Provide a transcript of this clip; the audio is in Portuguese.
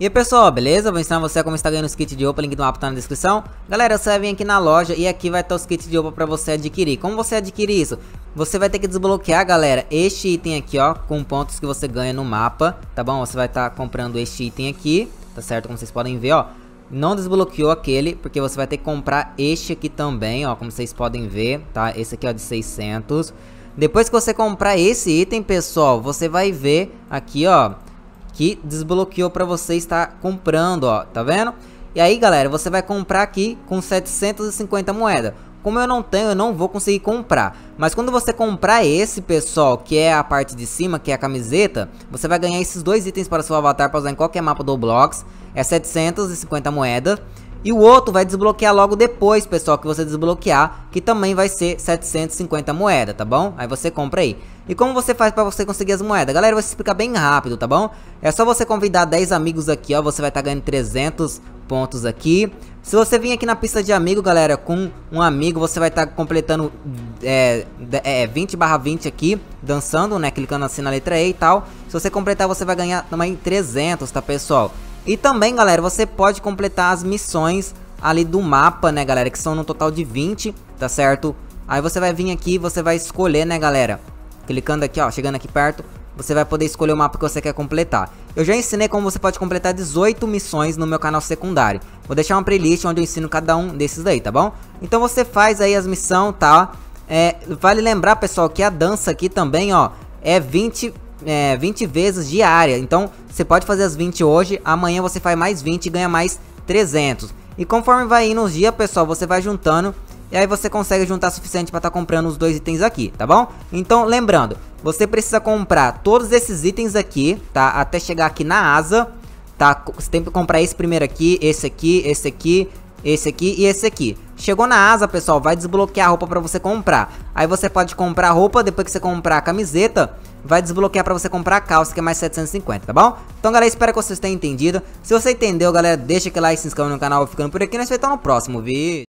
E aí pessoal, beleza? Vou ensinar você como está ganhando os kits de roupa, link do mapa tá na descrição Galera, você vai vir aqui na loja e aqui vai estar os kits de roupa pra você adquirir Como você adquire isso? Você vai ter que desbloquear, galera, este item aqui, ó Com pontos que você ganha no mapa, tá bom? Você vai estar comprando este item aqui, tá certo? Como vocês podem ver, ó Não desbloqueou aquele, porque você vai ter que comprar este aqui também, ó Como vocês podem ver, tá? Esse aqui, ó, de 600 Depois que você comprar esse item, pessoal, você vai ver aqui, ó que desbloqueou para você estar comprando, ó, tá vendo? E aí, galera, você vai comprar aqui com 750 moedas. Como eu não tenho, eu não vou conseguir comprar. Mas quando você comprar esse, pessoal, que é a parte de cima, que é a camiseta, você vai ganhar esses dois itens para seu avatar para usar em qualquer mapa do Roblox. É 750 moedas. E o outro vai desbloquear logo depois, pessoal, que você desbloquear, que também vai ser 750 moedas, tá bom? Aí você compra aí. E como você faz pra você conseguir as moedas? Galera, eu vou explicar bem rápido, tá bom? É só você convidar 10 amigos aqui, ó, você vai estar tá ganhando 300 pontos aqui. Se você vir aqui na pista de amigo, galera, com um amigo, você vai estar tá completando é, é, 20 barra 20 aqui, dançando, né, clicando assim na letra E e tal. Se você completar, você vai ganhar também 300, tá, pessoal? E também, galera, você pode completar as missões ali do mapa, né, galera? Que são no total de 20, tá certo? Aí você vai vir aqui você vai escolher, né, galera? Clicando aqui, ó, chegando aqui perto, você vai poder escolher o mapa que você quer completar. Eu já ensinei como você pode completar 18 missões no meu canal secundário. Vou deixar uma playlist onde eu ensino cada um desses daí, tá bom? Então você faz aí as missões, tá? É, vale lembrar, pessoal, que a dança aqui também, ó, é 20 é, 20 vezes diária. Então, você pode fazer as 20 hoje, amanhã você faz mais 20 e ganha mais 300. E conforme vai indo os dias, pessoal, você vai juntando e aí você consegue juntar suficiente para estar tá comprando os dois itens aqui, tá bom? Então, lembrando, você precisa comprar todos esses itens aqui, tá? Até chegar aqui na asa, tá? Você tem que comprar esse primeiro aqui, esse aqui, esse aqui, esse aqui e esse aqui. Chegou na asa, pessoal, vai desbloquear a roupa para você comprar. Aí você pode comprar roupa, depois que você comprar a camiseta, vai desbloquear para você comprar a calça, que é mais 750, tá bom? Então, galera, espero que vocês tenham entendido. Se você entendeu, galera, deixa aquele like, se inscreva no canal, ficando por aqui. Nós vemos no próximo vídeo.